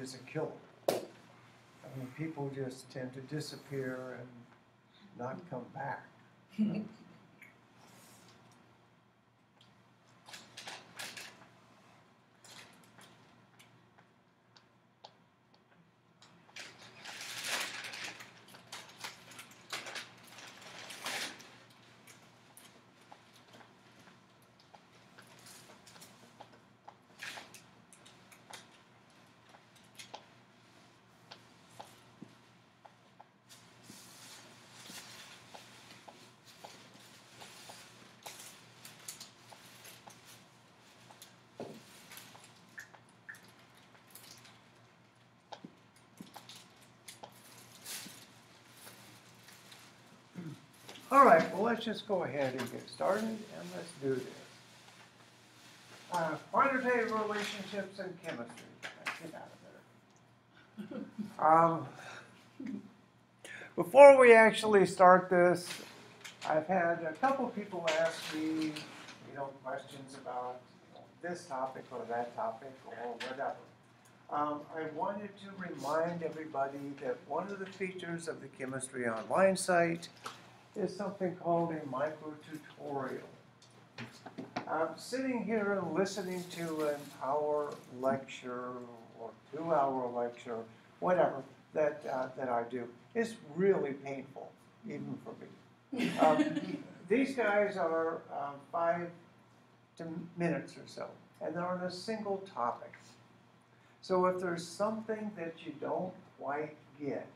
is a killer. I mean, people just tend to disappear and not come back. All right, well, let's just go ahead and get started, and let's do this. Uh, quantitative relationships in chemistry. Get out of there. Um, before we actually start this, I've had a couple people ask me, you know, questions about you know, this topic or that topic or whatever. Um, I wanted to remind everybody that one of the features of the Chemistry Online site is something called a micro tutorial. I'm sitting here and listening to an hour lecture or two hour lecture, whatever that, uh, that I do. It's really painful, even for me. Um, these guys are um, five to minutes or so, and they're on a single topic. So if there's something that you don't quite get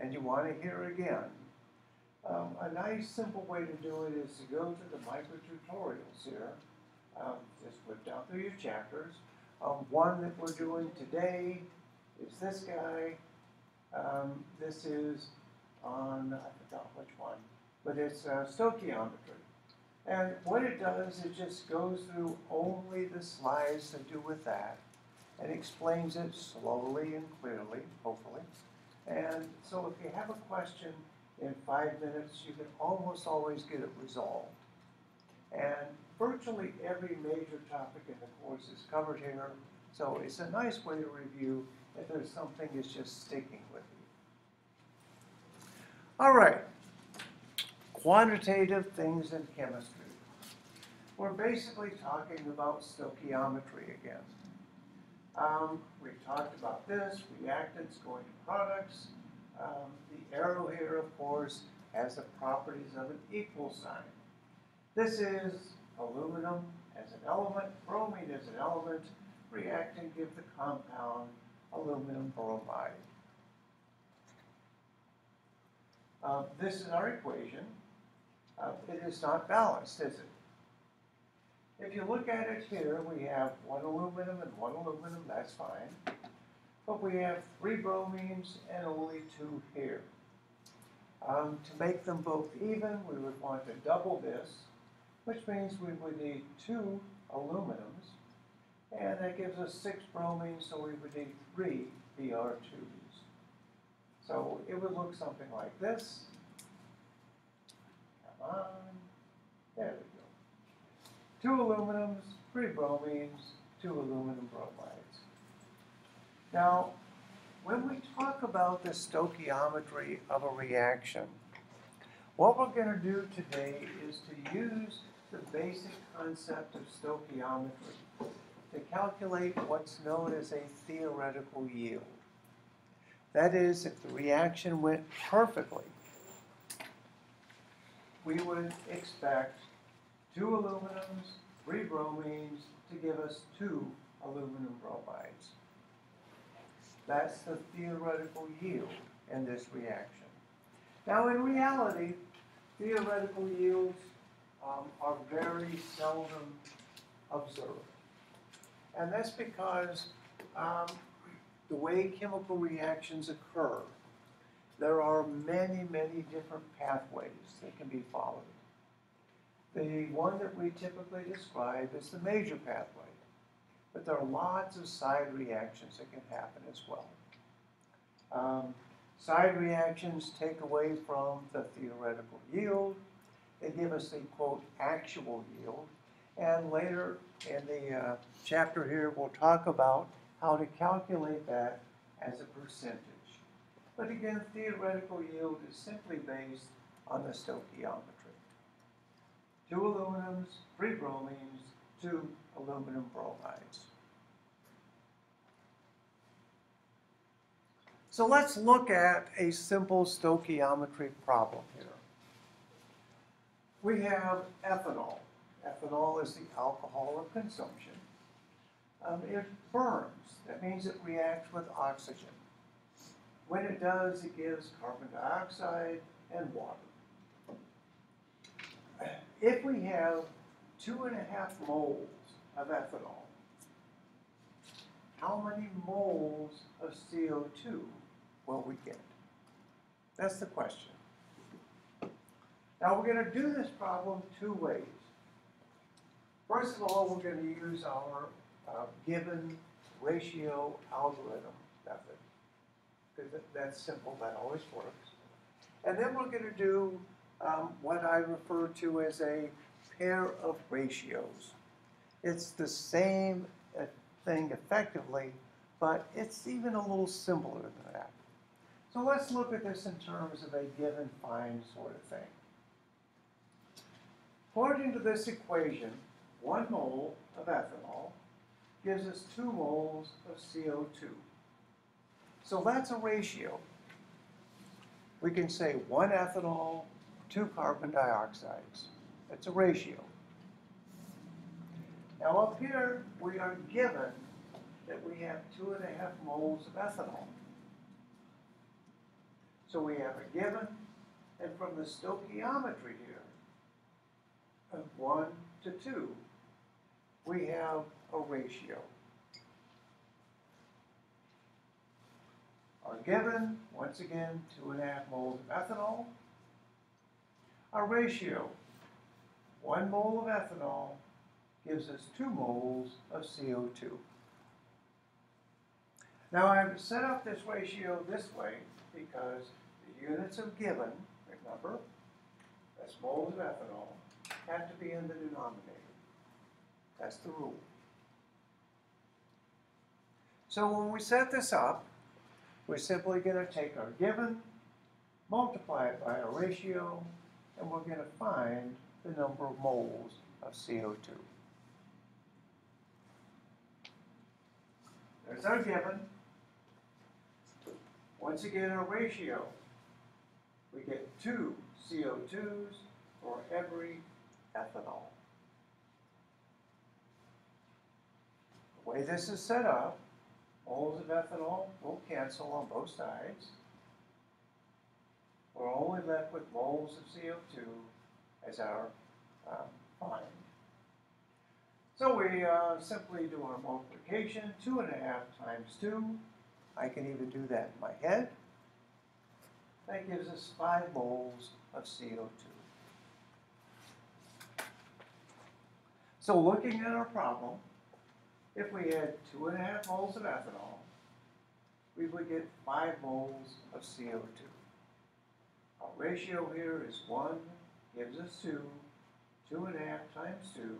and you want to hear again, um, a nice simple way to do it is to go to the micro tutorials here. Um, just flip down through your chapters. Um, one that we're doing today is this guy. Um, this is on, I forgot which one, but it's uh, stoichiometry. And what it does, it just goes through only the slides to do with that and explains it slowly and clearly, hopefully. And so if you have a question, in five minutes, you can almost always get it resolved. And virtually every major topic in the course is covered here, so it's a nice way to review if there's something that's just sticking with you. All right, quantitative things in chemistry. We're basically talking about stoichiometry again. Um, we talked about this, reactants going to products, um, the arrow here, of course, has the properties of an equal sign. This is aluminum as an element, bromine as an element, react and give the compound aluminum bromide. Uh, this is our equation. Uh, it is not balanced, is it? If you look at it here, we have one aluminum and one aluminum, that's fine. But we have three bromines and only two here. Um, to make them both even, we would want to double this, which means we would need two aluminums. And that gives us six bromines, so we would need three Br2s. So it would look something like this. Come on. There we go. Two aluminums, three bromines, two aluminum bromides. Now, when we talk about the stoichiometry of a reaction, what we're going to do today is to use the basic concept of stoichiometry to calculate what's known as a theoretical yield. That is, if the reaction went perfectly, we would expect two aluminums, three bromines to give us two aluminum bromides. That's the theoretical yield in this reaction. Now, in reality, theoretical yields um, are very seldom observed. And that's because um, the way chemical reactions occur, there are many, many different pathways that can be followed. The one that we typically describe is the major pathway. But there are lots of side reactions that can happen as well. Um, side reactions take away from the theoretical yield. They give us the, quote, actual yield. And later in the uh, chapter here, we'll talk about how to calculate that as a percentage. But again, theoretical yield is simply based on the stoichiometry. Two aluminums, three bromines, two aluminum bromides. So let's look at a simple stoichiometry problem here. We have ethanol. Ethanol is the alcohol of consumption. Um, it burns. That means it reacts with oxygen. When it does, it gives carbon dioxide and water. If we have two and a half moles of ethanol, how many moles of CO2 will we get? That's the question. Now we're going to do this problem two ways. First of all, we're going to use our uh, given ratio algorithm method because that's simple, that always works. And then we're going to do um, what I refer to as a pair of ratios. It's the same uh, thing effectively, but it's even a little simpler than that. So let's look at this in terms of a given find sort of thing. According to this equation, one mole of ethanol gives us two moles of CO2. So that's a ratio. We can say one ethanol, two carbon dioxides. That's a ratio. Now up here, we are given that we have two and a half moles of ethanol. So we have a given, and from the stoichiometry here, of one to two, we have a ratio. Our given, once again, two and a half moles of ethanol. Our ratio, one mole of ethanol gives us two moles of CO2. Now I've set up this ratio this way because the units of given, remember, that's moles of ethanol, have to be in the denominator. That's the rule. So when we set this up, we're simply going to take our given, multiply it by our ratio, and we're going to find the number of moles of CO2. There's our given. Once again, our ratio. We get two CO2s for every ethanol. The way this is set up, moles of ethanol will cancel on both sides. We're only left with moles of CO2 as our um, find. So we uh, simply do our multiplication, two and a half times two. I can even do that in my head. That gives us five moles of CO2. So looking at our problem, if we had two and a half moles of ethanol, we would get five moles of CO2. Our ratio here is one, gives us two. Two and a half times two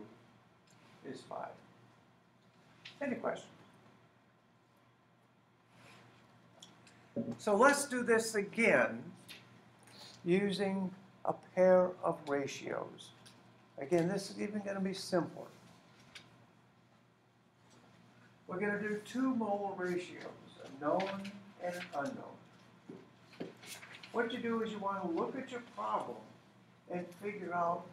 is five. Any questions? So let's do this again using a pair of ratios. Again, this is even going to be simpler. We're going to do two mole ratios, a known and an unknown. What you do is you want to look at your problem and figure out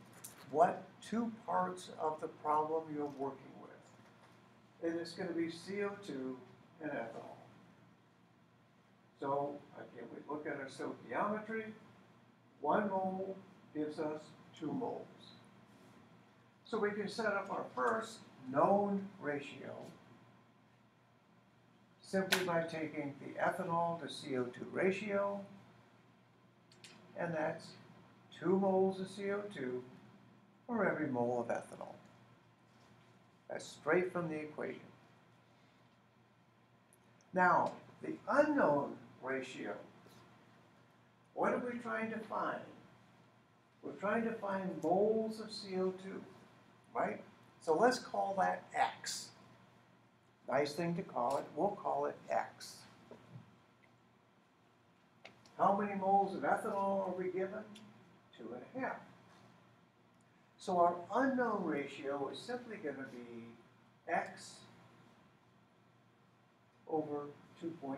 what two parts of the problem you're working with. And it's going to be CO2 and ethanol. So again, we look at our stoichiometry. One mole gives us two moles. So we can set up our first known ratio simply by taking the ethanol to CO2 ratio, and that's 2 moles of CO2 for every mole of ethanol. That's straight from the equation. Now, the unknown ratio, what are we trying to find? We're trying to find moles of CO2 right? So let's call that x. nice thing to call it, we'll call it X. How many moles of ethanol are we given? Two and a half. So our unknown ratio is simply going to be X over 2.5.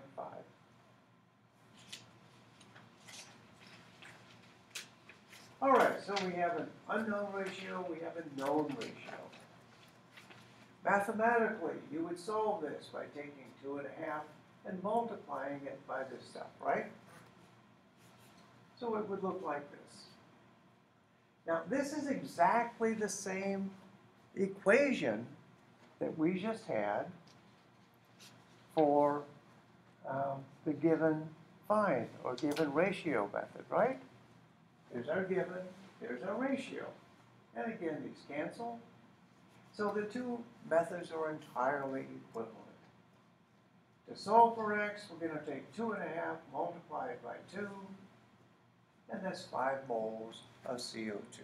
All right, so we have an unknown ratio, we have a known ratio. Mathematically, you would solve this by taking two and a half and multiplying it by this stuff, right? So it would look like this. Now, this is exactly the same equation that we just had for um, the given find or given ratio method, right? Here's our given, here's our ratio. And again, these cancel. So the two methods are entirely equivalent. To solve for x, we're going to take 2 and a half, multiply it by 2, and that's 5 moles of CO2.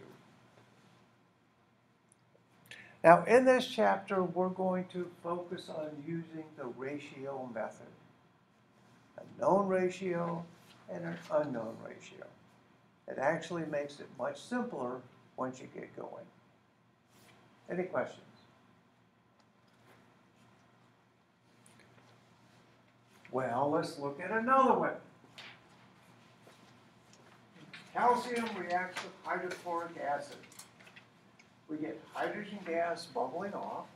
Now, in this chapter, we're going to focus on using the ratio method. A known ratio and an unknown ratio. It actually makes it much simpler once you get going. Any questions? Well, let's look at another one. Calcium reacts with hydrochloric acid. We get hydrogen gas bubbling off,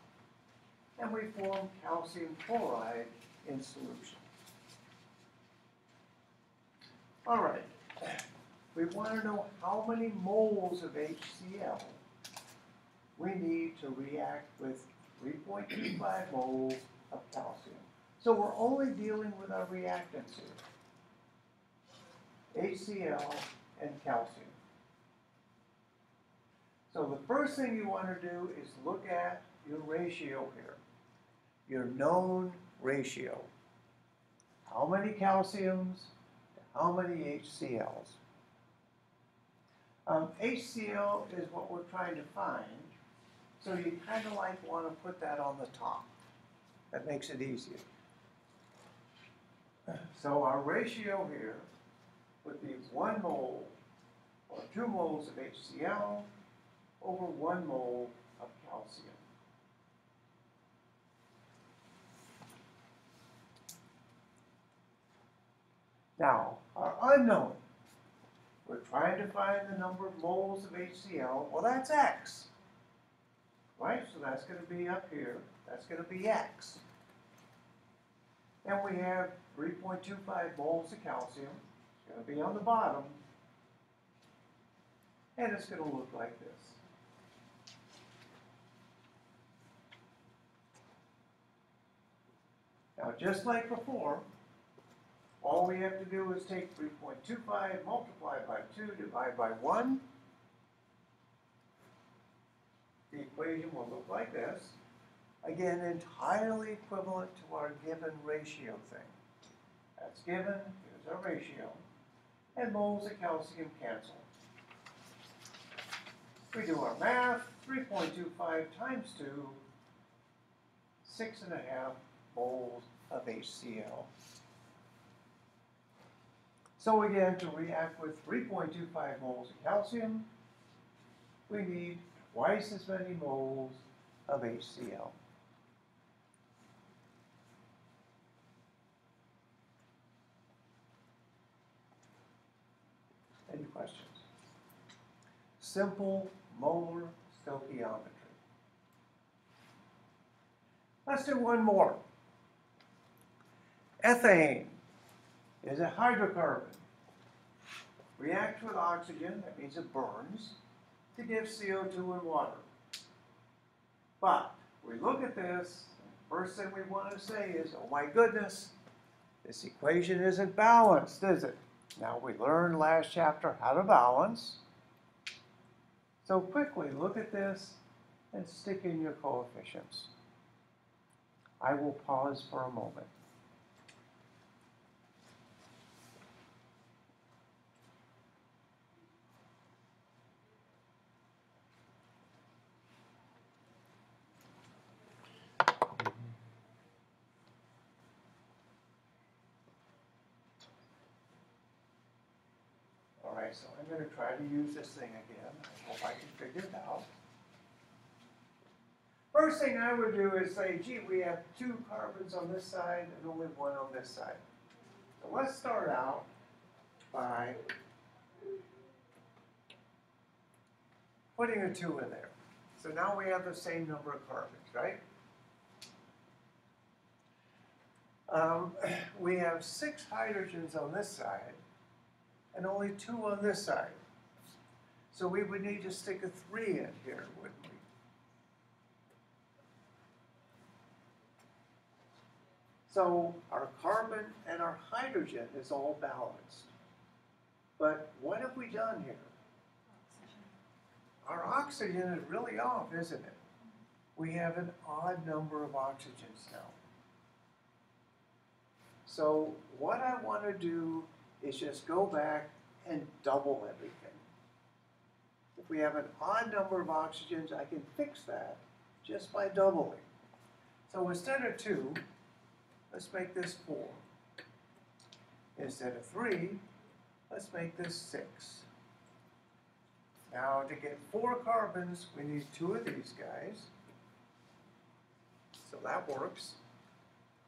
and we form calcium chloride in solution. All right, we want to know how many moles of HCl we need to react with 3.25 moles of calcium. So we're only dealing with our reactants here. HCl and calcium. So the first thing you want to do is look at your ratio here, your known ratio. How many calciums, to how many HCl's? Um, HCl is what we're trying to find, so you kind of like want to put that on the top. That makes it easier. So our ratio here would be 1 mole or 2 moles of HCl over 1 mole of calcium. Now, our unknown. We're trying to find the number of moles of HCl. Well, that's X. Right? So that's going to be up here. That's going to be X. And we have 3.25 moles of calcium. It's going to be on the bottom. And it's going to look like this. Now, just like before, all we have to do is take 3.25, multiply by 2, divide by 1. The equation will look like this. Again, entirely equivalent to our given ratio thing. That's given, here's our ratio. And moles of calcium cancel. We do our math, 3.25 times 2, 6 and a half moles of HCl. So again, to react with 3.25 moles of calcium, we need twice as many moles of HCl. Any questions? Simple molar stoichiometry. Let's do one more. Ethane is a hydrocarbon. Reacts with oxygen, that means it burns, to give CO2 and water. But we look at this, first thing we want to say is, oh my goodness, this equation isn't balanced, is it? Now we learned last chapter how to balance. So quickly look at this and stick in your coefficients. I will pause for a moment. so I'm gonna try to use this thing again. I hope I can figure it out. First thing I would do is say, gee, we have two carbons on this side and only one on this side. So let's start out by putting a two in there. So now we have the same number of carbons, right? Um, we have six hydrogens on this side and only two on this side. So we would need to stick a three in here, wouldn't we? So our carbon and our hydrogen is all balanced. But what have we done here? Our oxygen is really off, isn't it? We have an odd number of oxygens now. So what I want to do is just go back and double everything. If we have an odd number of oxygens, I can fix that just by doubling. So instead of two, let's make this four. Instead of three, let's make this six. Now to get four carbons, we need two of these guys. So that works.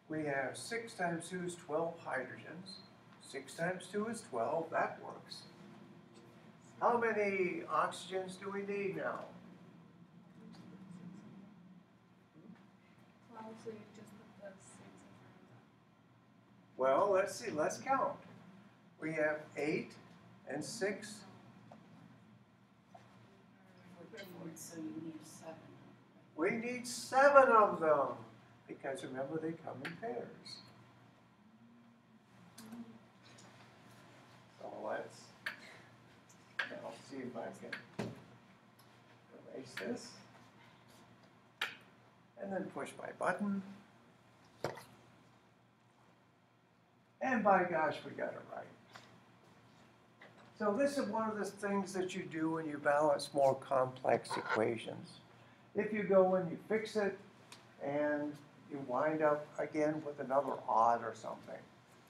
We have six times two is twelve hydrogens. Six times two is twelve, that works. How many oxygens do we need now? Well, so you just put the six in front of Well, let's see, let's count. We have eight and six. 14, So you need seven. We need seven of them, because remember, they come in pairs. So let's, now see if I can erase this. And then push my button. And by gosh, we got it right. So this is one of the things that you do when you balance more complex equations. If you go and you fix it and you wind up again with another odd or something,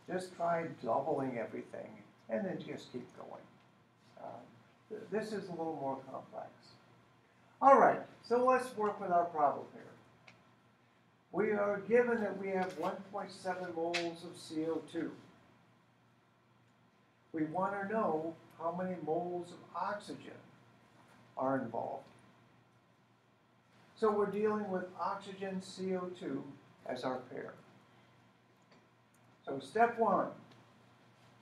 just try doubling everything and then just keep going. Um, th- This is a little more complex. All right, so let's work with our problem here. We are given that we have 1.7 moles of CO2. We want to know how many moles of oxygen are involved. So we're dealing with oxygen CO2 as our pair. So step one,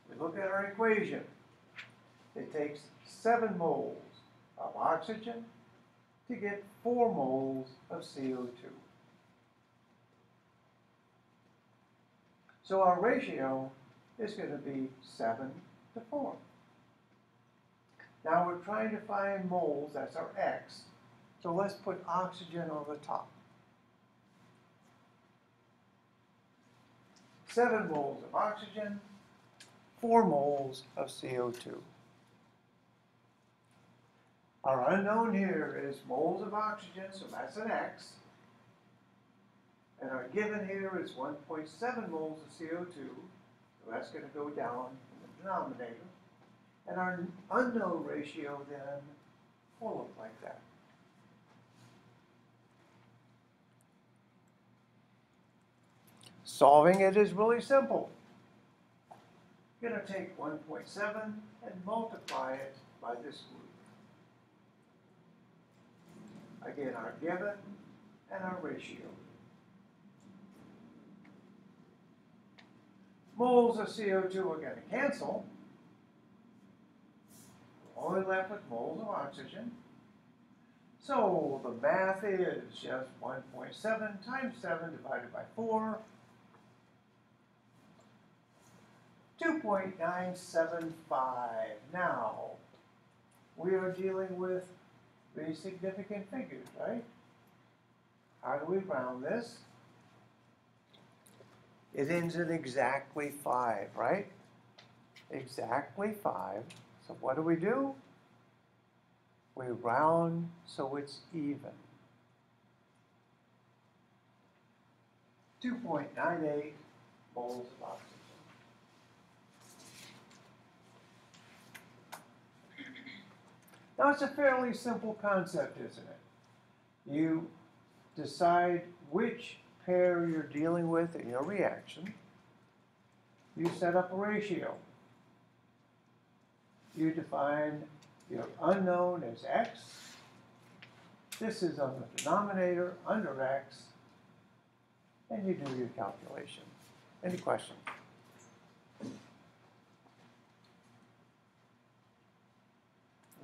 we look at our equation. It takes seven moles of oxygen to get four moles of CO2. So our ratio is going to be seven to four. Now we're trying to find moles, that's our x. So let's put oxygen on the top. Seven moles of oxygen, four moles of CO2. Our unknown here is moles of oxygen, so that's an x. And our given here is 1.7 moles of CO2, so that's going to go down in the denominator. And our unknown ratio then will look like that. Solving it is really simple. Going to take 1.7 and multiply it by this group. Again, our given and our ratio. Moles of CO2 are going to cancel. We're only left with moles of oxygen. So the math is just 1.7 times 7 divided by 4. 2.975. Now, we are dealing with pretty significant figures, right? How do we round this? It ends in exactly 5, right? Exactly 5. So what do we do? We round so it's even. 2.98 moles of oxygen. Now, it's a fairly simple concept, isn't it? You decide which pair you're dealing with in your reaction. You set up a ratio. You define your unknown as x. This is on the denominator under x. And you do your calculation. Any questions?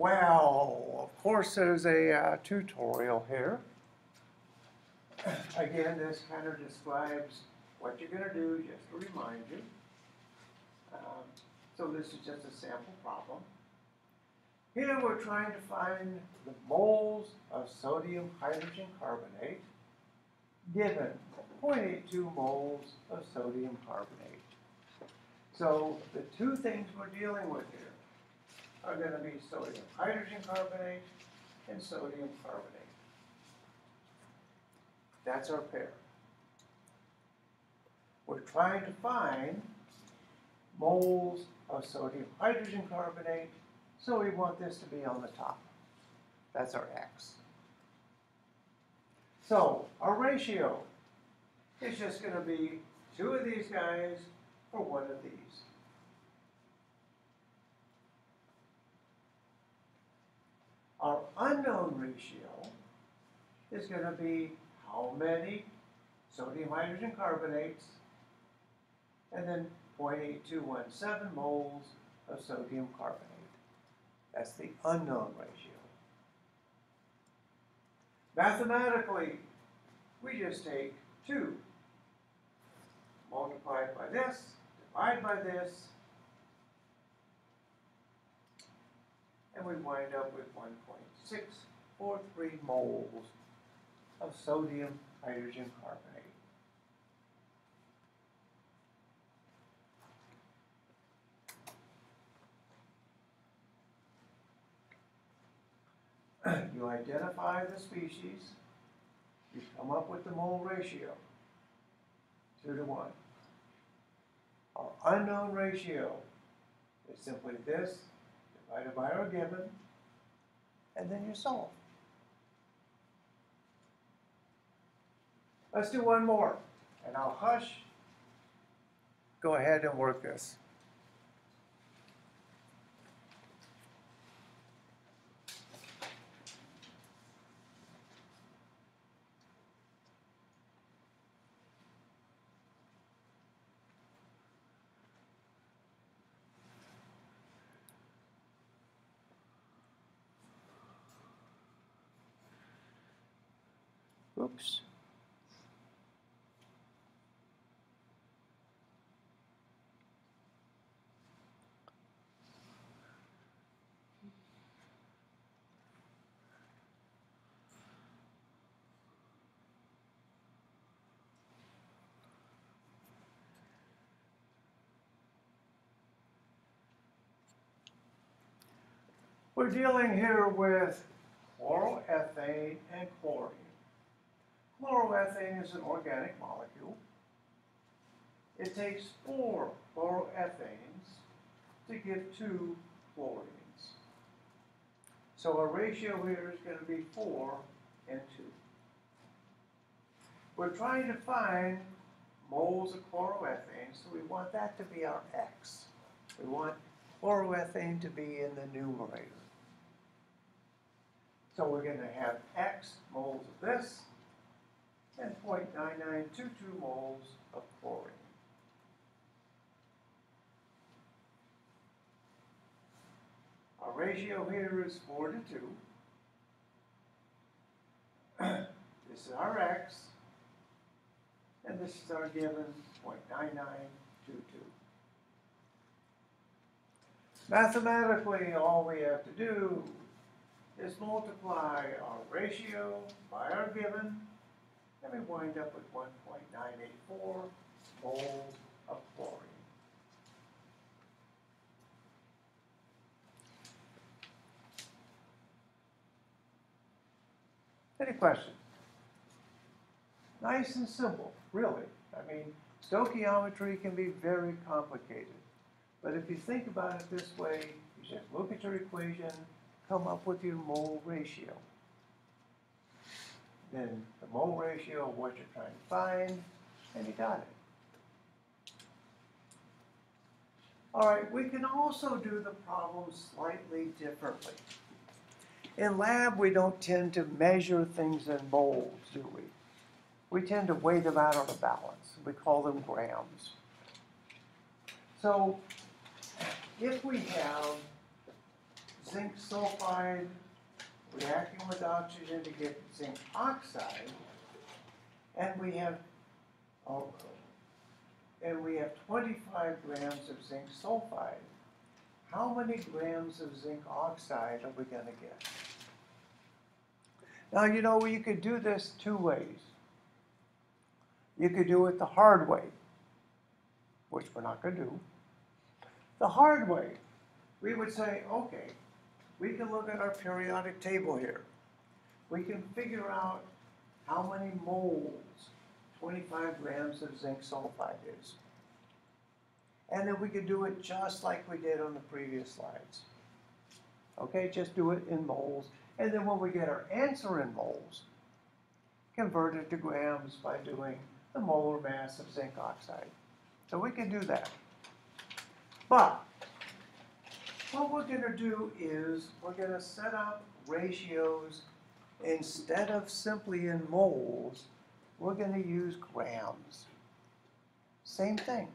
Well, of course, there's a uh, tutorial here. Again, this kind of describes what you're going to do, just to remind you. Um, so this is just a sample problem. Here we're trying to find the moles of sodium hydrogen carbonate given 0.82 moles of sodium carbonate. So the two things we're dealing with here are going to be sodium hydrogen carbonate and sodium carbonate. That's our pair. We're trying to find moles of sodium hydrogen carbonate, so we want this to be on the top. That's our X. So our ratio is just going to be two of these guys for one of these. Our unknown ratio is going to be how many sodium hydrogen carbonates and then 0.8217 moles of sodium carbonate. That's the unknown ratio. Mathematically, we just take 2 multiplied by this, divide by this, and we wind up with 1.643 moles of sodium hydrogen carbonate. You identify the species, you come up with the mole ratio, two to one. Our unknown ratio is simply this by our given, and then you solve. Let's do one more, and I'll hush. Go ahead and work this. Oops. We're dealing here with chloroethane and chlorine. Chloroethane is an organic molecule. It takes four chloroethanes to give two chlorines. So our ratio here is going to be four and two. We're trying to find moles of chloroethane, so we want that to be our X. We want chloroethane to be in the numerator. So we're going to have X moles of this, and 0.9922 moles of chlorine. Our ratio here is 4 to 2. this is our x, and this is our given 0.9922. Mathematically, all we have to do is multiply our ratio by our given, and we wind up with 1.984 moles of chlorine. Any questions? Nice and simple, really. I mean, stoichiometry can be very complicated. But if you think about it this way, you just look at your equation, come up with your mole ratio. Then the mole ratio of what you're trying to find, and you got it. All right, we can also do the problem slightly differently. In lab, we don't tend to measure things in moles, do we? We tend to weigh them out on a balance. We call them grams. So if we have zinc sulfide reacting with oxygen to get zinc oxide, and we have, oh, and we have 25 grams of zinc sulfide, how many grams of zinc oxide are we going to get? Now, you know, you could do this two ways. You could do it the hard way, which we're not going to do. The hard way, we would say, okay, we can look at our periodic table here. We can figure out how many moles 25 grams of zinc sulfide is. And then we can do it just like we did on the previous slides. Okay, just do it in moles. And then when we get our answer in moles, convert it to grams by doing the molar mass of zinc oxide. So we can do that. But what we're going to do is we're going to set up ratios instead of simply in moles, we're going to use grams. Same thing.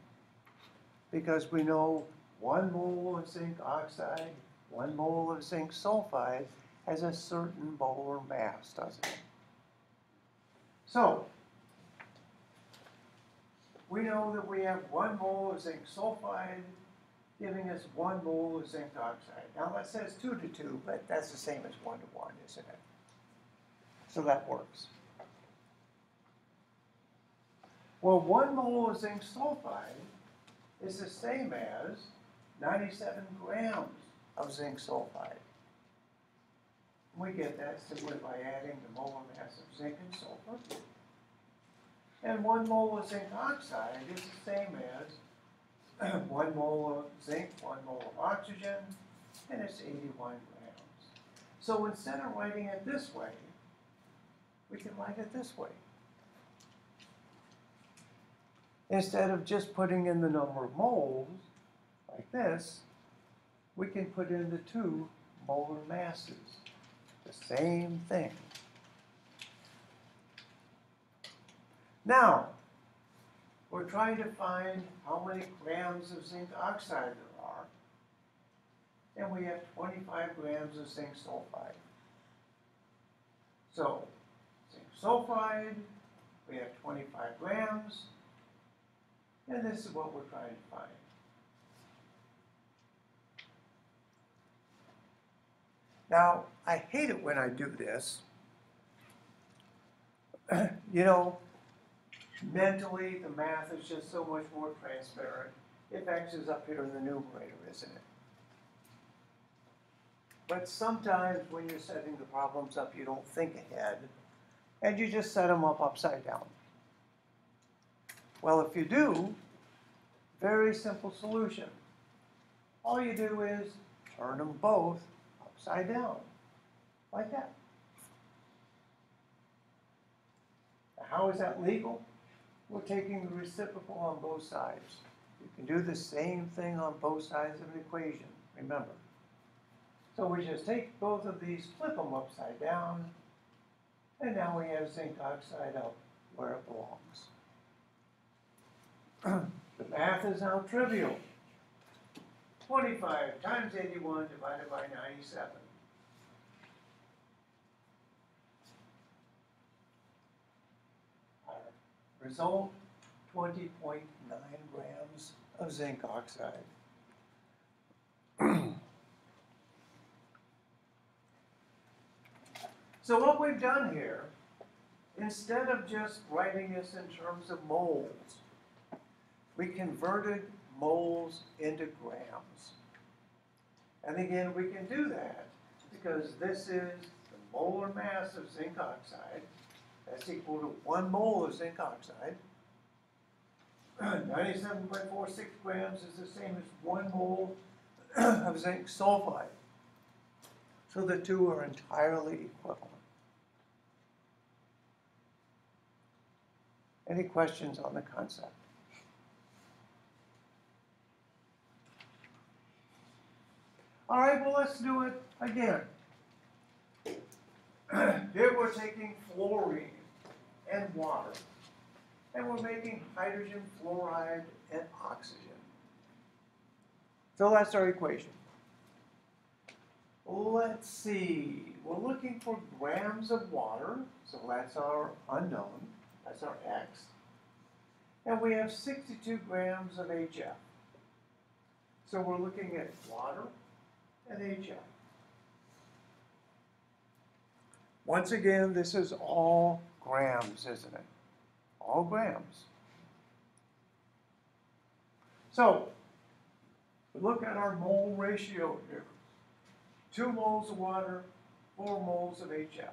Because we know one mole of zinc oxide, one mole of zinc sulfide has a certain molar mass, doesn't it? So, we know that we have one mole of zinc sulfide giving us one mole of zinc oxide. Now that says two to two, but that's the same as one to one, isn't it? So that works. Well, one mole of zinc sulfide is the same as 97 grams of zinc sulfide. We get that simply by adding the molar mass of zinc and sulfur. And one mole of zinc oxide is the same as one mole of zinc, one mole of oxygen, and it's 81 grams. So instead of writing it this way, we can write it this way. Instead of just putting in the number of moles, like this, we can put in the two molar masses. The same thing. Now, we're trying to find how many grams of zinc oxide there are. And we have 25 grams of zinc sulfide. So, zinc sulfide, we have 25 grams. And this is what we're trying to find. Now, I hate it when I do this. you know, mentally, the math is just so much more transparent. If x is up here in the numerator, isn't it? But sometimes when you're setting the problems up, you don't think ahead, and you just set them up upside down. Well, if you do, very simple solution. All you do is turn them both upside down, like that. Now, how is that legal? We're taking the reciprocal on both sides. You can do the same thing on both sides of an equation, remember. So we just take both of these, flip them upside down, and now we have zinc oxide up where it belongs. the math is now trivial. 25 times 81 divided by 97. Our result, 20.9 grams of zinc oxide. so what we've done here, instead of just writing this in terms of moles, we converted moles into grams. And again, we can do that because this is the molar mass of zinc oxide. That's equal to one mole of zinc oxide. 97.46 grams is the same as one mole of zinc sulfide. So the two are entirely equivalent. Any questions on the concept? All right, well, let's do it again. Here we're taking fluorine and water, and we're making hydrogen fluoride and oxygen. So that's our equation. Let's see, we're looking for grams of water, so that's our unknown, that's our x. And we have 62 grams of HF. So we're looking at water and HF. Once again, this is all grams, isn't it? All grams. So, we look at our mole ratio here. Two moles of water, four moles of HF.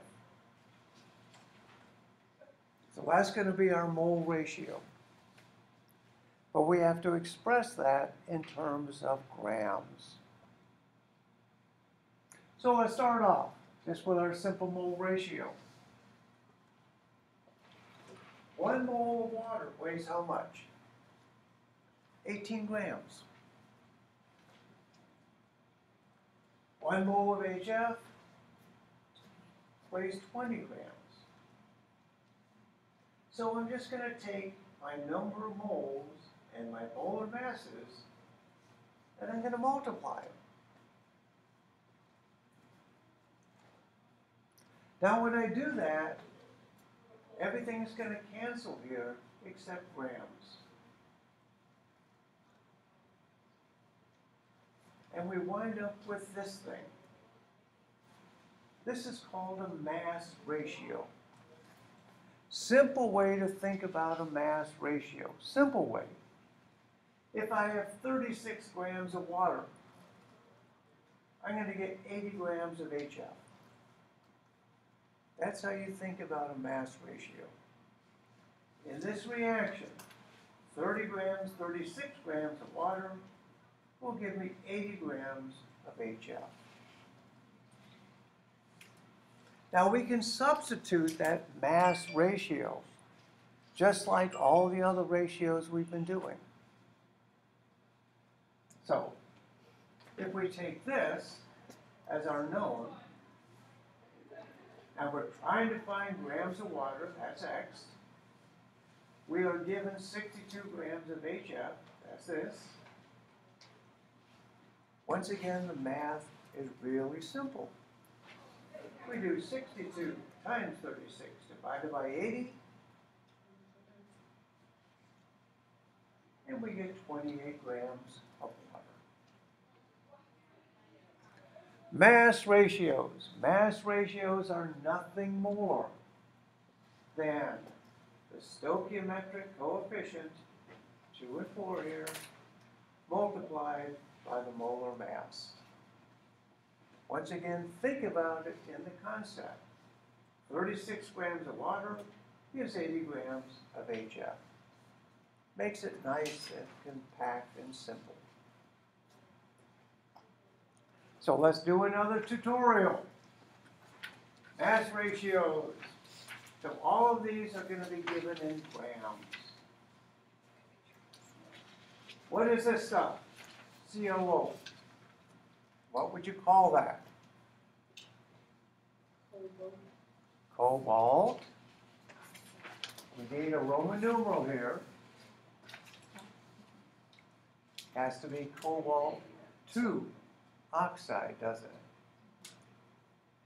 So that's going to be our mole ratio. But we have to express that in terms of grams. So let's start off just with our simple mole ratio. One mole of water weighs how much? 18 grams. One mole of HF weighs 20 grams. So I'm just going to take my number of moles and my molar masses, and I'm going to multiply them. Now when I do that, everything's going to cancel here except grams. And we wind up with this thing. This is called a mass ratio. Simple way to think about a mass ratio. Simple way. If I have 36 grams of water, I'm going to get 80 grams of HF. That's how you think about a mass ratio. In this reaction, 30 grams, 36 grams of water will give me 80 grams of HF. Now we can substitute that mass ratio, just like all the other ratios we've been doing. So, if we take this as our known, and we're trying to find grams of water, that's X. We are given 62 grams of HF, that's this. Once again, the math is really simple. We do 62 times 36 divided by 80, and we get 28 grams of water. Mass ratios. Mass ratios are nothing more than the stoichiometric coefficient, 2 and 4 here, multiplied by the molar mass. Once again, think about it in the concept. 36 grams of water gives 80 grams of HF. Makes it nice and compact and simple. So let's do another tutorial. Mass ratios. So all of these are going to be given in grams. What is this stuff? COO. What would you call that? Cobalt. We need a Roman numeral here. Has to be cobalt 2 oxide, doesn't it?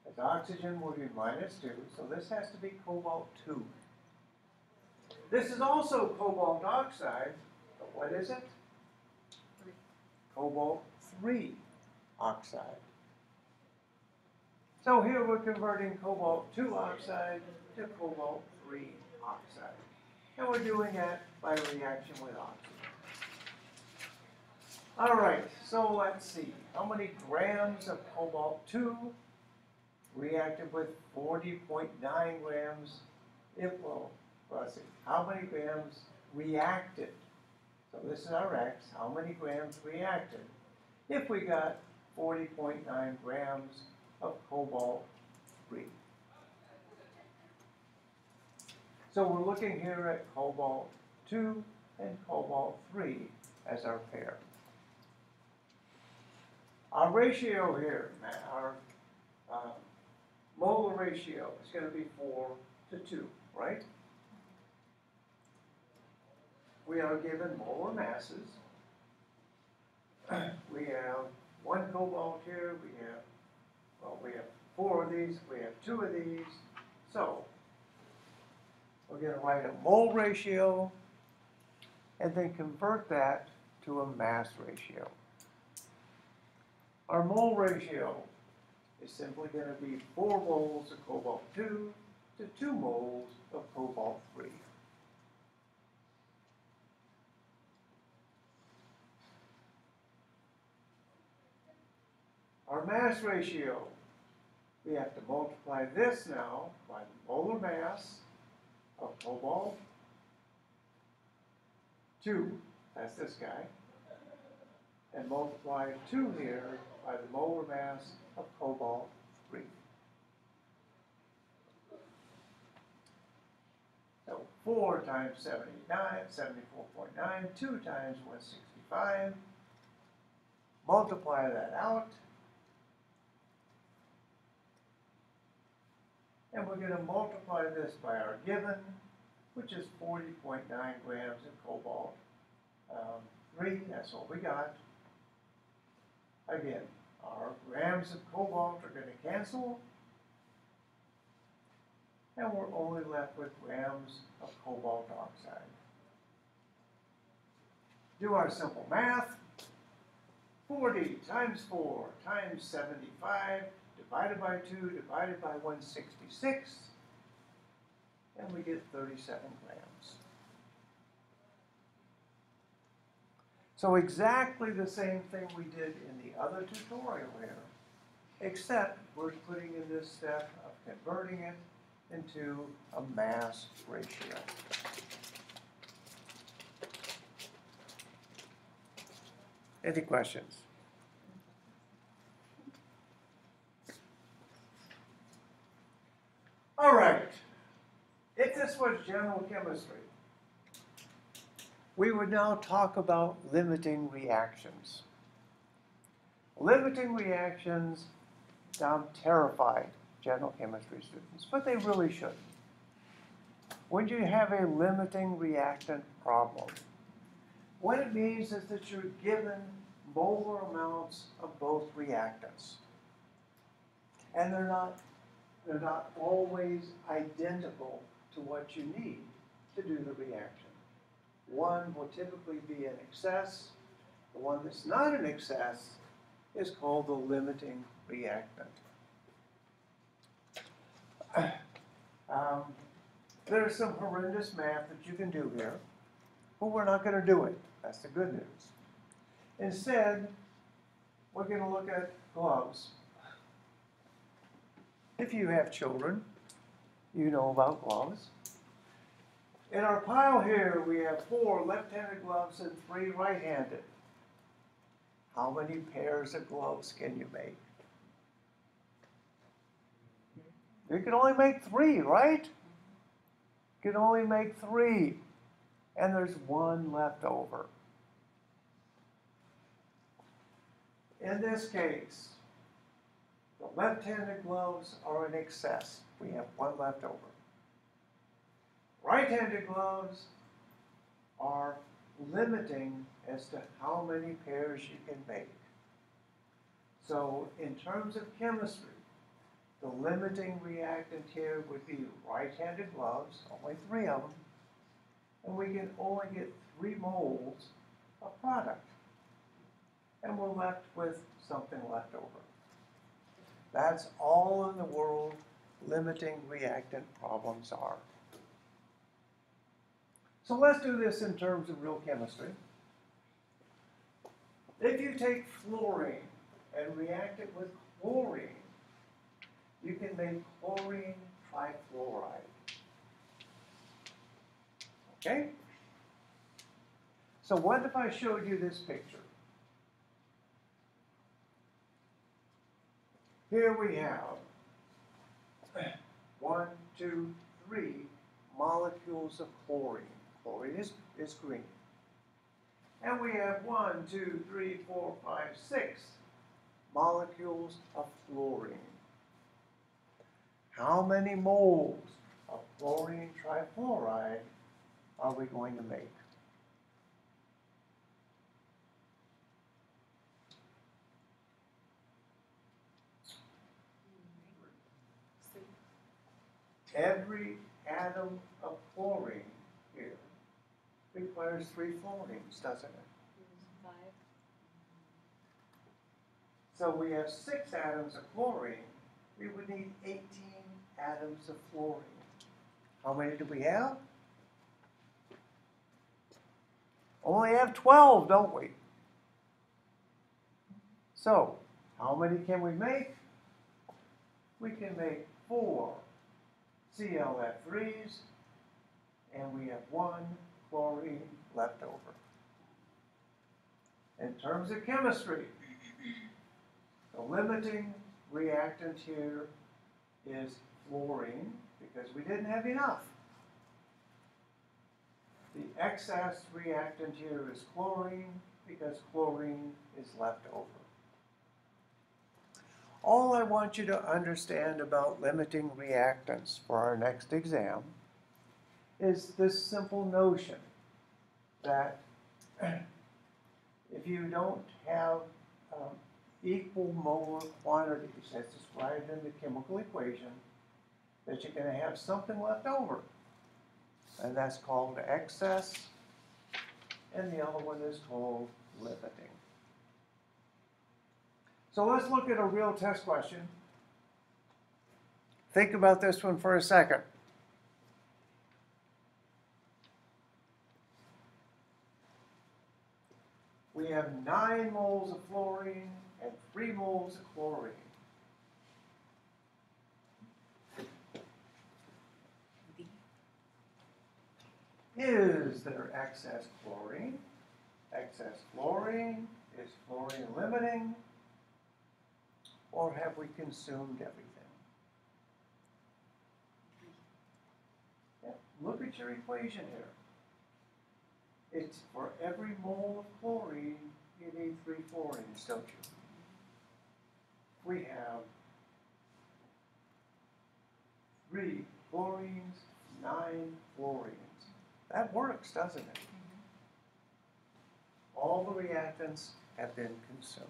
As oxygen will be minus 2, so this has to be cobalt 2. This is also cobalt oxide, but what is it? Three. Cobalt 3 oxide. So here we're converting cobalt 2 oxide to cobalt 3 oxide. And we're doing that by reaction with oxygen. All right, so let's see. How many grams of cobalt 2 reacted with 40.9 grams? Let's see. How many grams reacted? So this is our x. How many grams reacted? If we got 40.9 grams of cobalt three. So we're looking here at cobalt two and cobalt three as our pair. Our ratio here, our um, molar ratio is going to be four to two, right? We are given molar masses. We have one cobalt here, we have, well, we have four of these, we have two of these. So, we're gonna write a mole ratio and then convert that to a mass ratio. Our mole ratio is simply gonna be four moles of cobalt two to two moles of cobalt three. Our mass ratio, we have to multiply this now by the molar mass of cobalt two, that's this guy, and multiply two here by the molar mass of cobalt three. So four times 79, 74.9, two times one sixty-five. Multiply that out. And we're gonna multiply this by our given, which is forty point nine grams of cobalt. Um, three, that's what we got. Again, our grams of cobalt are gonna cancel. And we're only left with grams of cobalt oxide. Do our simple math. Forty times four times seventy-five divided by two divided by one sixty-six. And we get thirty-seven grams. So exactly the same thing we did in the other tutorial here, except we're putting in this step of converting it into a mass ratio. Any questions? All right. If this was general chemistry, we would now talk about limiting reactions. Limiting reactions sound terrified general chemistry students, but they really shouldn't. When you have a limiting reactant problem, what it means is that you're given molar amounts of both reactants. And they're not, they're not always identical to what you need to do the reaction. One will typically be in excess. The one that's not in excess is called the limiting reactant. Um, there's some horrendous math that you can do here, but we're not going to do it. That's the good news. Instead, we're going to look at gloves. If you have children, you know about gloves. In our pile here, we have four left-handed gloves and three right-handed. How many pairs of gloves can you make? You can only make three, right? You can only make three. And there's one left over. In this case, the left-handed gloves are in excess. We have one left over. Right-handed gloves are limiting as to how many pairs you can make. So in terms of chemistry, the limiting reactant here would be right-handed gloves, only three of them, and we can only get three moles of product. And we're left with something left over. That's all in the world limiting reactant problems are. So let's do this in terms of real chemistry. If you take fluorine and react it with chlorine, you can make chlorine trifluoride. Okay? So what if I showed you this picture? Here we have one, two, three molecules of chlorine. Is, green. And we have one, two, three, four, five, six molecules of fluorine. How many moles of fluorine trifluoride are we going to make? Every atom of here requires three fluorines, doesn't it? Five. So we have six atoms of chlorine, we would need eighteen atoms of fluorine. How many do we have? Only have twelve, don't we? So, how many can we make? We can make four ClF3s, and we have one chlorine left over. In terms of chemistry, the limiting reactant here is fluorine because we didn't have enough. The excess reactant here is chlorine because chlorine is left over. All I want you to understand about limiting reactants for our next exam is this simple notion that if you don't have um, equal molar quantities as described in the chemical equation, that you're going to have something left over. And that's called excess, and the other one is called limiting. So let's look at a real test question. Think about this one for a second. We have nine moles of fluorine and three moles of chlorine. Is there excess chlorine? Excess chlorine? Is fluorine limiting? Or have we consumed everything? Yeah, Look at your equation here. It's for every mole of chlorine, you need three fluorines, don't you? We have three fluorines, nine fluorines. That works, doesn't it? Mm-hmm. All the reactants have been consumed.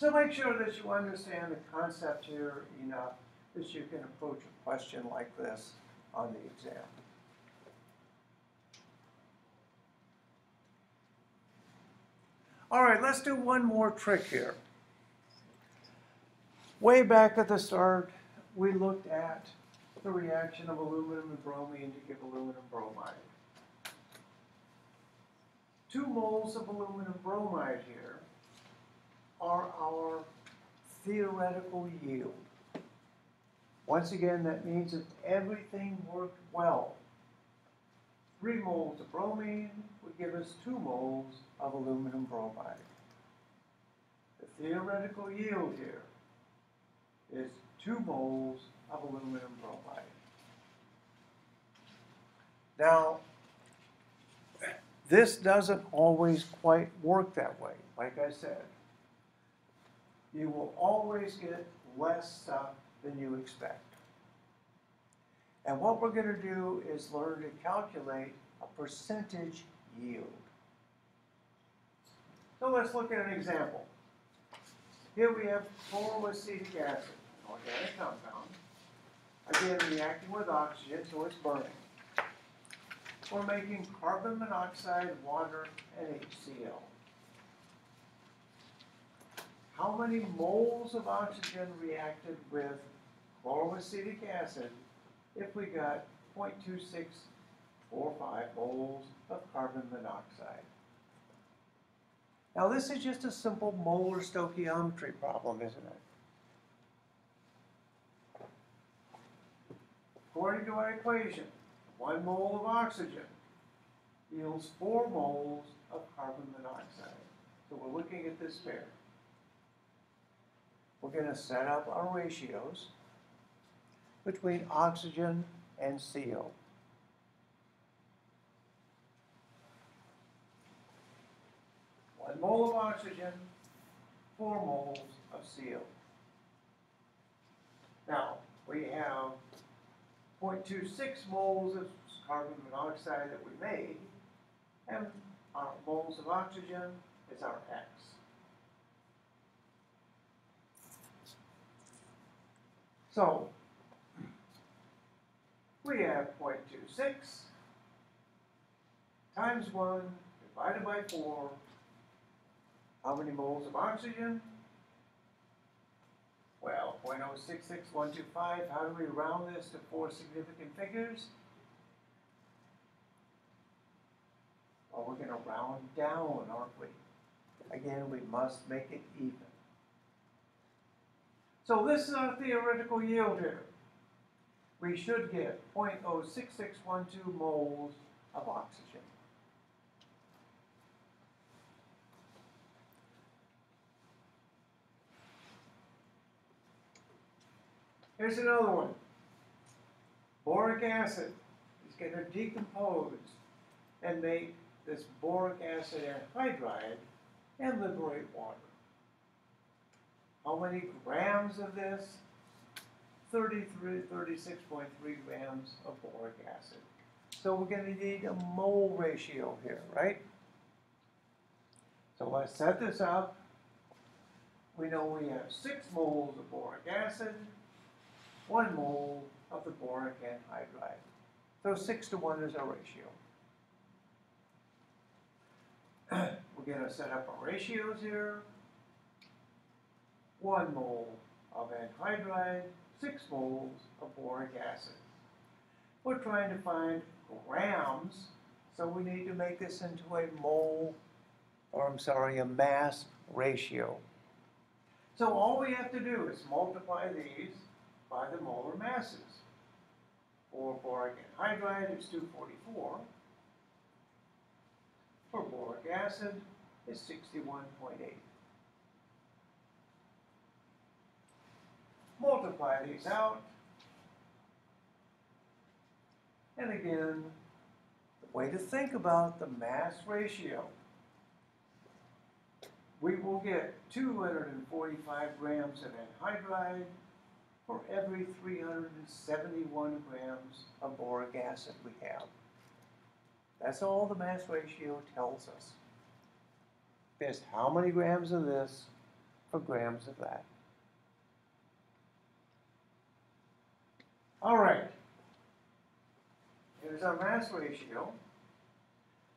So make sure that you understand the concept here enough that you can approach a question like this on the exam. All right, let's do one more trick here. Way back at the start, we looked at the reaction of aluminum and bromine to give aluminum bromide. Two moles of aluminum bromide here are our theoretical yield. Once again, that means if everything worked well, three moles of bromine would give us two moles of aluminum bromide. The theoretical yield here is two moles of aluminum bromide. Now, this doesn't always quite work that way, like I said. You will always get less stuff than you expect. And what we're going to do is learn to calculate a percentage yield. So let's look at an example. Here we have chloroacetic acid, an organic compound. Again, reacting with oxygen, so it's burning. We're making carbon monoxide, water, and HCl. How many moles of oxygen reacted with chloroacetic acid if we got 0.2645 moles of carbon monoxide? Now, this is just a simple molar stoichiometry problem, isn't it? According to our equation, one mole of oxygen yields four moles of carbon monoxide. So we're looking at this pair. We're gonna set up our ratios between oxygen and CO. One mole of oxygen, four moles of CO. Now, we have 0.26 moles of carbon monoxide that we made, and our moles of oxygen is our X. So, we have 0.26 times 1 divided by 4. How many moles of oxygen? Well, 0.066125, how do we round this to four significant figures? Well, we're gonna round down, aren't we? Again, we must make it even. So this is our theoretical yield here. We should get 0.06612 moles of oxygen. Here's another one. Boric acid is going to decompose and make this boric acid anhydride and liberate water. How many grams of this? 33, 36.3 grams of boric acid. So we're going to need a mole ratio here, right? So let's set this up. We know we have six moles of boric acid, one mole of the boric anhydride. So six to one is our ratio. We're gonna set up our ratios here. One mole of anhydride, six moles of boric acid. We're trying to find grams, so we need to make this into a mole, or I'm sorry, a mass ratio. So all we have to do is multiply these by the molar masses. For boric anhydride, it's 244. For boric acid, it's 61.8. Multiply these out. And again, the way to think about the mass ratio, we will get 245 grams of anhydride for every 371 grams of boric acid we have. That's all the mass ratio tells us. There's how many grams of this for grams of that. All right. Here's our mass ratio.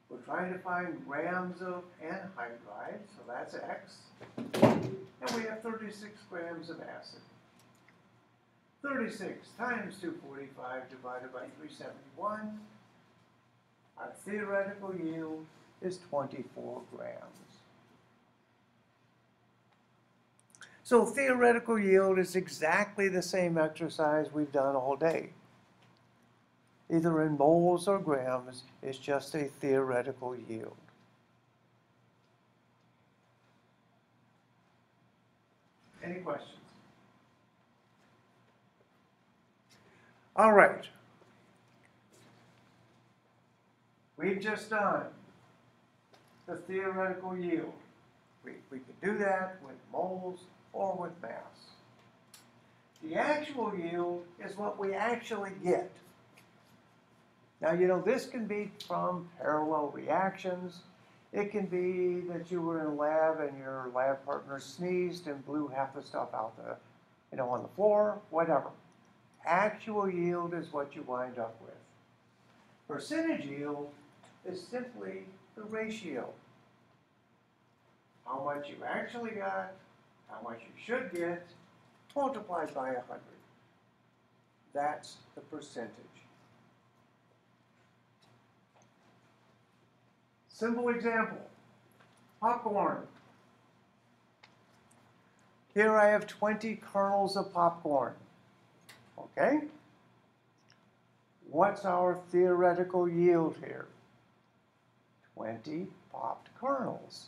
We're trying to find grams of anhydride, so that's X. And we have 36 grams of acid. 36 times 245 divided by 371. Our theoretical yield is 24 grams. So theoretical yield is exactly the same exercise we've done all day. Either in moles or grams, it's just a theoretical yield. Any questions? All right. We've just done the theoretical yield. We, we could do that with moles or with mass. The actual yield is what we actually get. Now, you know, this can be from parallel reactions. It can be that you were in lab and your lab partner sneezed and blew half the stuff out the, you know, on the floor, whatever. Actual yield is what you wind up with. Percentage yield is simply the ratio. How much you actually got, how much you should get, multiplied by 100. That's the percentage. Simple example, popcorn. Here I have 20 kernels of popcorn. Okay? What's our theoretical yield here? 20 popped kernels.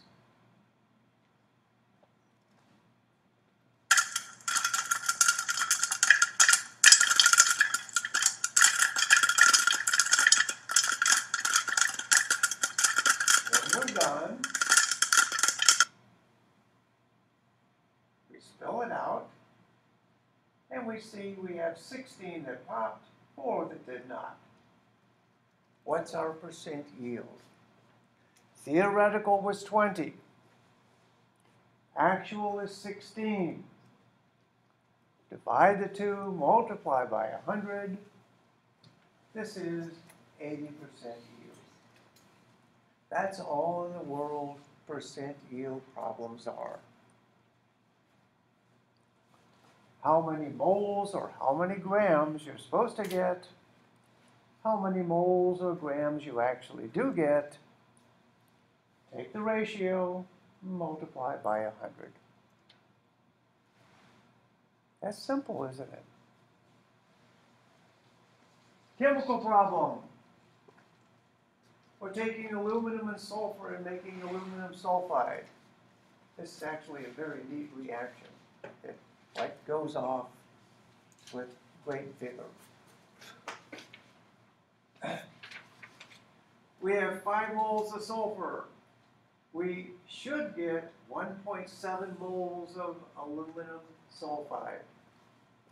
When we're done, we spill it out, and we see we have 16 that popped, 4 that did not. What's our percent yield? Theoretical was 20. Actual is 16. Divide the two, multiply by 100. This is 80% yield. That's all in the world percent yield problems are. How many moles or how many grams you're supposed to get, how many moles or grams you actually do get, take the ratio, multiply by 100. That's simple, isn't it? Chemical problem. We're taking aluminum and sulfur and making aluminum sulfide. This is actually a very neat reaction. It like goes off with great vigor. We have five moles of sulfur. We should get 1.7 moles of aluminum sulfide.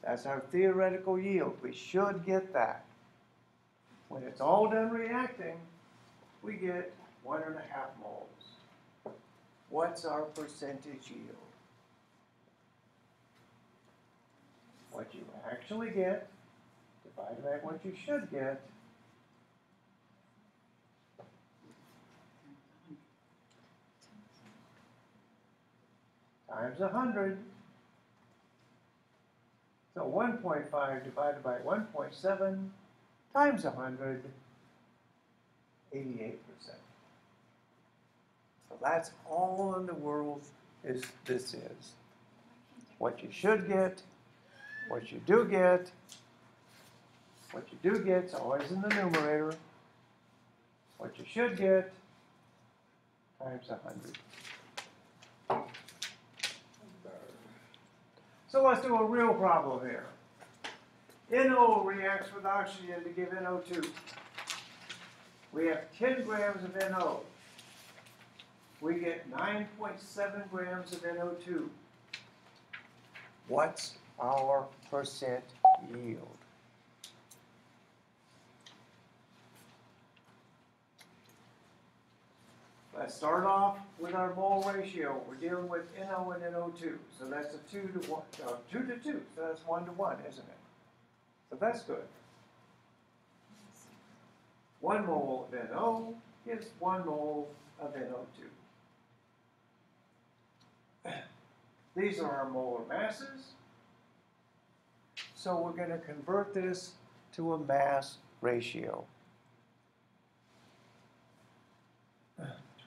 That's our theoretical yield. We should get that. When it's all done reacting, we get one and a half moles. What's our percentage yield? What you actually get divided by what you should get times 100. So 1.5 divided by 1.7 times 100, 88%. So that's all in the world is this is. What you should get, what you do get, what you do get is always in the numerator. What you should get times 100. So let's do a real problem here. NO reacts with oxygen to give NO2. We have 10 grams of NO. We get 9.7 grams of NO2. What's our percent yield? Let's start off with our mole ratio. We're dealing with NO and NO2. So that's a 2 to 1, uh, 2 to 2. So that's 1 to 1, isn't it? So that's good. 1 mole of NO gives 1 mole of NO2. These are our molar masses. So we're going to convert this to a mass ratio.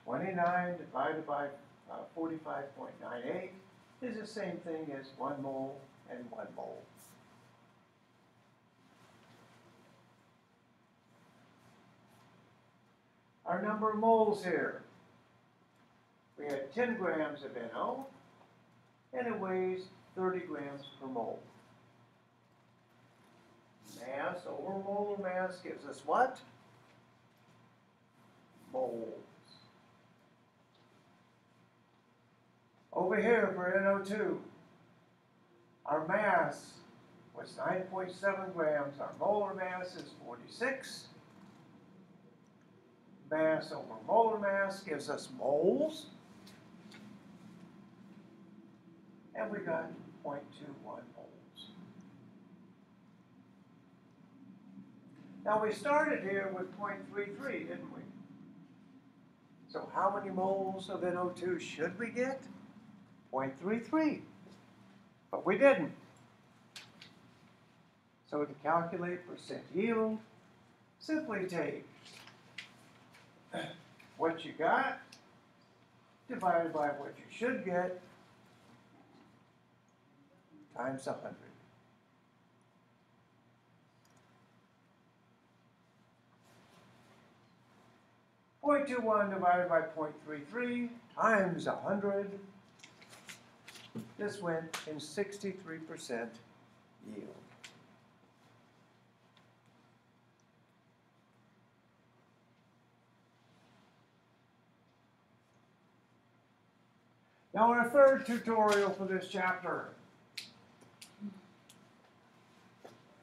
29 divided by uh, 45.98 is the same thing as 1 mole and 1 mole. Our number of moles here. We had 10 grams of NO, and it weighs 30 grams per mole. Mass over molar mass gives us what? Moles. Over here for NO2, our mass was 9.7 grams. Our molar mass is 46. Mass over molar mass gives us moles. And we got 0.21 moles. Now we started here with 0.33, didn't we? So how many moles of NO2 should we get? 0.33. But we didn't. So to calculate percent yield, simply take what you got divided by what you should get times 100. 0.21 divided by 0.33 times 100. This went in 63% yield. Now our third tutorial for this chapter.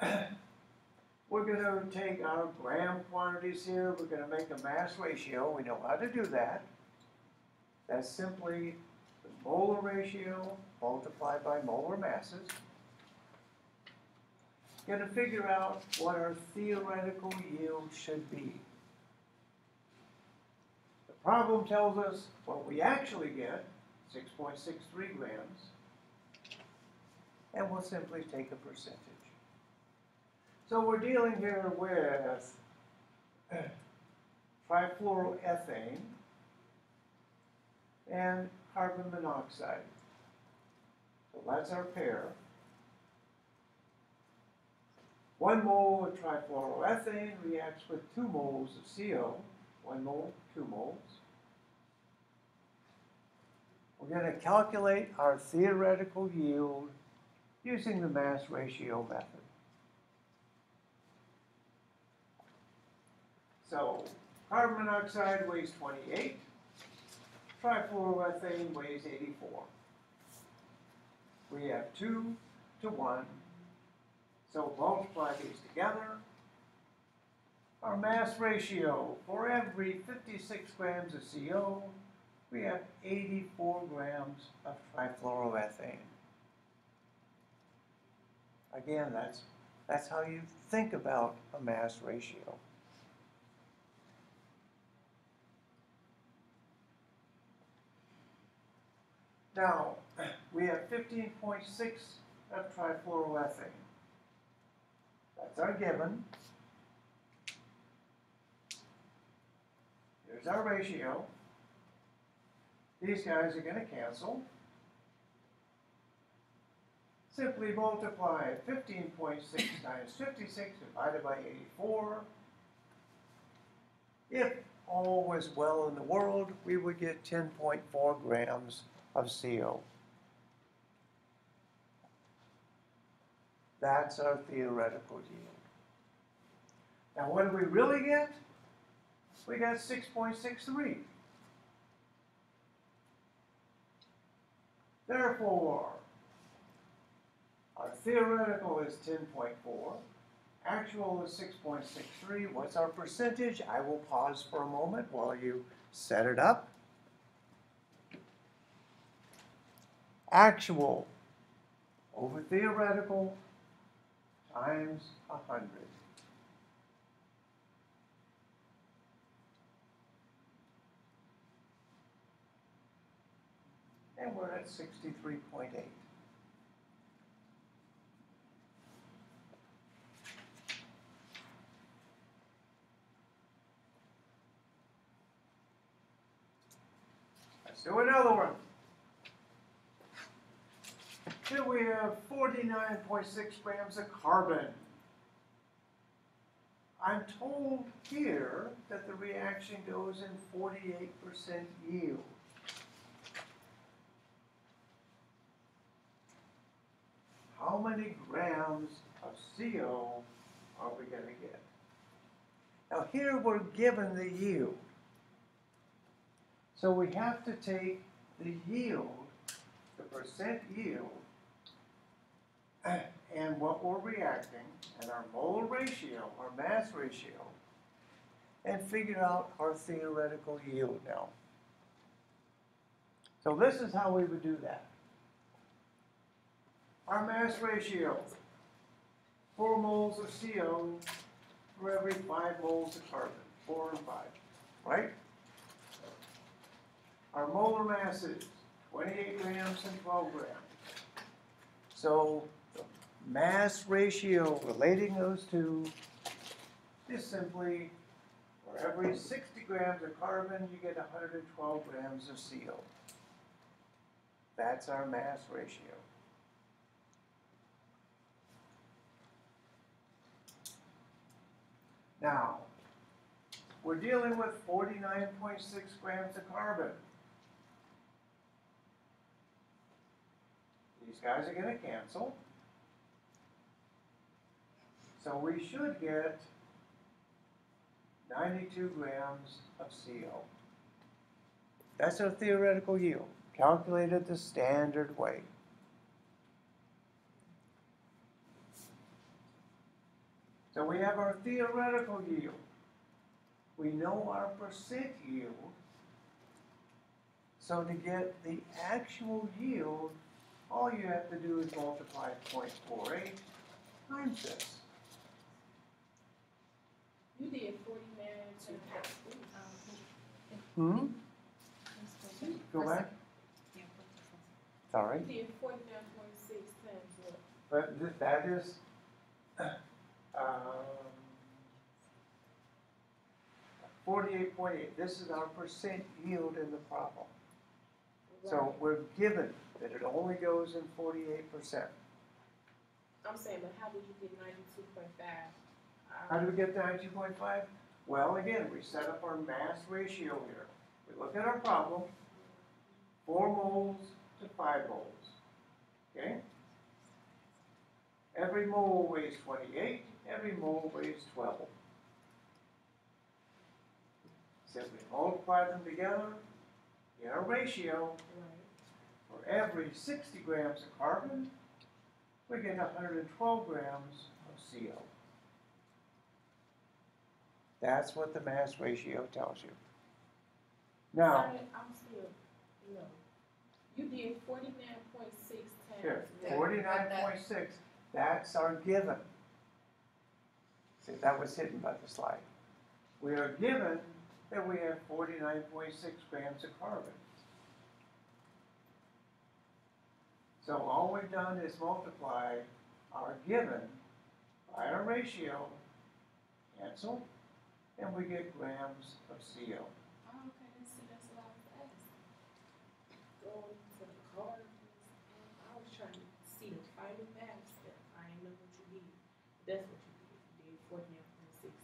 We're gonna take our gram quantities here, we're gonna make a mass ratio, we know how to do that. That's simply the molar ratio multiplied by molar masses. Gonna figure out what our theoretical yield should be. The problem tells us what we actually get, six point six three grams. And we'll simply take a percentage. So we're dealing here with trifluoroethane and carbon monoxide. So that's our pair. One mole of trifluoroethane reacts with two moles of CO. One mole, two moles. We're going to calculate our theoretical yield using the mass ratio method. So carbon monoxide weighs 28, trifluoroethane weighs 84. We have 2 to 1, so multiply these together. Our mass ratio, for every 56 grams of CO, we have 84 grams of trifluoroethane. Again, that's, that's how you think about a mass ratio. Now, we have 15.6 of trifluoroethane. That's our given. Here's our ratio. These guys are going to cancel. Simply multiply 15.6 times 56 divided by 84. If all was well in the world, we would get 10.4 grams of CO. That's our theoretical yield. Now, what do we really get? We got 6.63. Therefore, our theoretical is 10.4, actual is 6.63. What's our percentage? I will pause for a moment while you set it up. Actual over theoretical times 100. And we're at 63.8. Let's do another one. Here we have 49.6 grams of carbon. I'm told here that the reaction goes in 48% yield. How many grams of CO are we going to get? Now here we're given the yield. So we have to take the yield, the percent yield, and what we're reacting, and our molar ratio, our mass ratio, and figure out our theoretical yield now. So this is how we would do that. Our mass ratio, 4 moles of CO for every 5 moles of carbon, 4 and 5, right? Our molar masses, 28 grams and 12 grams. So mass ratio relating those two is simply for every 60 grams of carbon, you get 112 grams of CO. That's our mass ratio. Now, we're dealing with forty-nine point six grams of carbon. These guys are gonna cancel. So we should get ninety-two grams of CO. That's our theoretical yield, calculated the standard way. So we have our theoretical yield. We know our percent yield. So to get the actual yield, all you have to do is multiply 0.48 times this. You did forty-nine to, Hmm? Go back? Sorry. you did forty-nine point six times what? But th- that is, um, forty-eight point eight, this is our percent yield in the problem. So we're given that it only goes in forty-eight percent. I'm saying, but how did you get ninety-two point five? How do we get ninety-two point five? Well, again, we set up our mass ratio here. We look at our problem, four moles to five moles, okay? Every mole weighs twenty-eight, every mole weighs twelve. Simply multiply them together, get a ratio. For every sixty grams of carbon, we get hundred and twelve grams of CO. That's what the mass ratio tells you. Now, Sorry, I'm still, no. You did forty-nine point six times here, forty-nine point six, that's our given. See, that was hidden by the slide. We are given that we have forty-nine point six grams of carbon. So all we've done is multiply our given by our ratio, cancel, and we get grams of CO. Oh, okay, that's, that's what I was asking. Going to the card, I was trying to see the final math step, I didn't know what you did. That's what you did, you did forty-nine point six.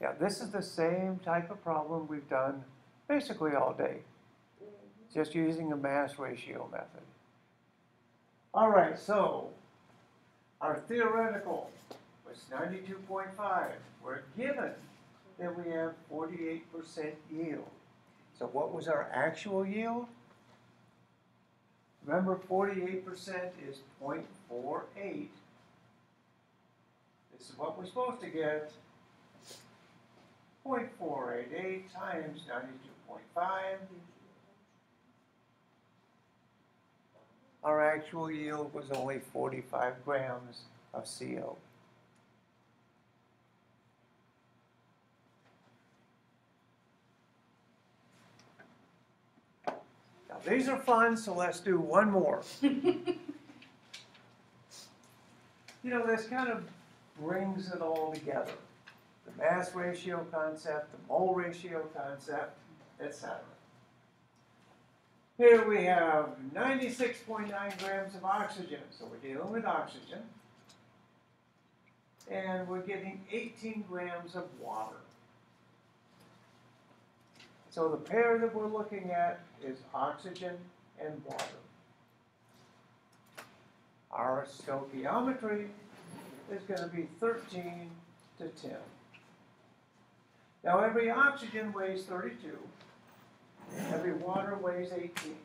Yeah, this is the same type of problem we've done basically all day, Mhm. just using a mass ratio method. All right, so our theoretical was ninety-two point five. We're given that we have forty-eight percent yield. So what was our actual yield? Remember, forty-eight percent is 0.48. This is what we're supposed to get. 0.488 times ninety-two point five. Our actual yield was only forty-five grams of CO. these are fun, so let's do one more. You know, this kind of brings it all together. The mass ratio concept, the mole ratio concept, etc. Here we have ninety-six point nine grams of oxygen, so we're dealing with oxygen. And we're getting eighteen grams of water. So the pair that we're looking at is oxygen and water. Our stoichiometry is gonna be thirteen to ten. Now, every oxygen weighs thirty-two, every water weighs eighteen.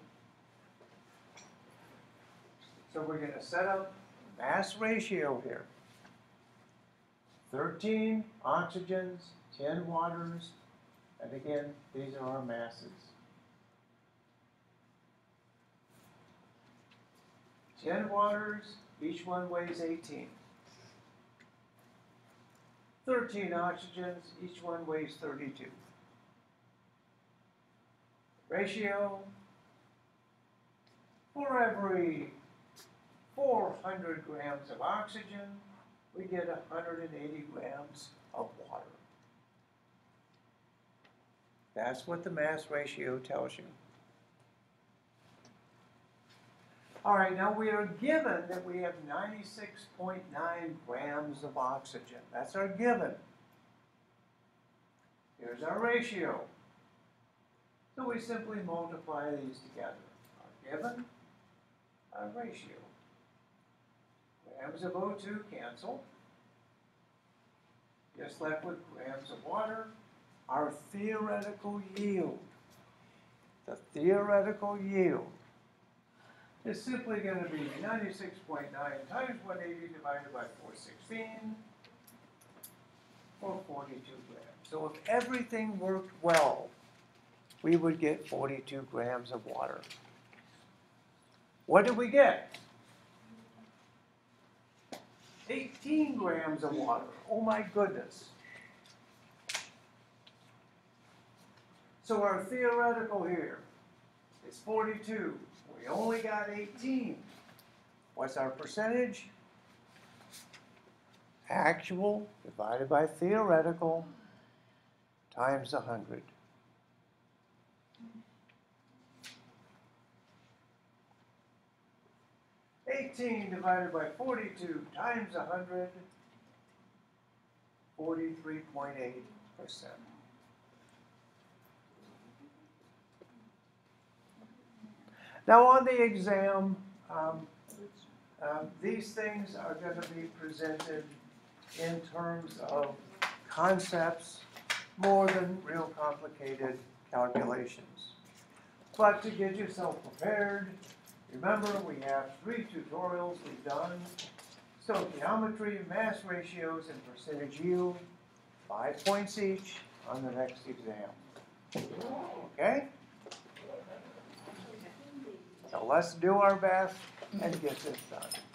So we're gonna set up mass ratio here. Thirteen oxygens, ten waters, and again, these are our masses. Ten waters, each one weighs eighteen. Thirteen oxygens, each one weighs thirty-two. Ratio, for every four hundred grams of oxygen, we get hundred and eighty grams of water. That's what the mass ratio tells you. All right, now we are given that we have ninety-six point nine grams of oxygen. That's our given. Here's our ratio. So we simply multiply these together. Our given, our ratio. Grams of O2 cancel. Just left with grams of water. Our theoretical yield, the theoretical yield, is simply going to be 96.9 times 180 divided by 416, or 42 grams. So if everything worked well, we would get 42 grams of water. What did we get? 18 grams of water. Oh my goodness. So our theoretical here is 42. We only got 18. What's our percentage? Actual divided by theoretical times 100. Eighteen divided by forty-two times a hundred, forty-three point eight percent. Now on the exam, um, um, these things are gonna be presented in terms of concepts more than real complicated calculations. But to get yourself prepared, remember, we have three tutorials we've done. Stoichiometry, mass ratios, and percentage yield, five points each on the next exam. Okay? So let's do our best and get this done.